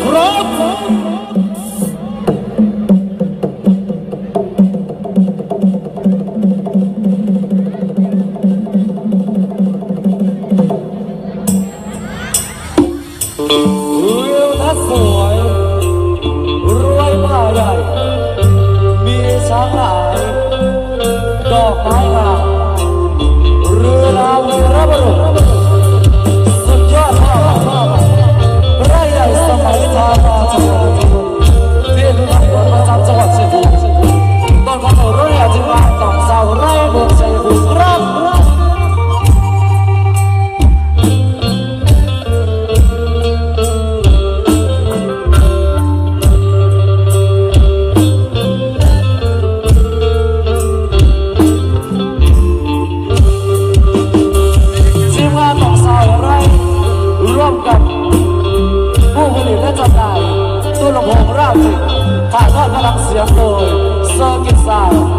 growth Father, I'm your soul. So, give us